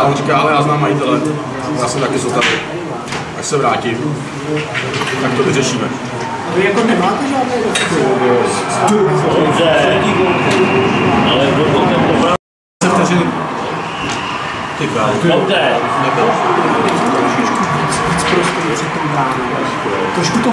a on říká, ale já znám majitele, já jsem taky zo tady. Až se vrátím, tak to vyřešíme. Vy jako nemáte žádné Ale potom ten. Vteřiny. Ty králi. Nebyl. Trošku to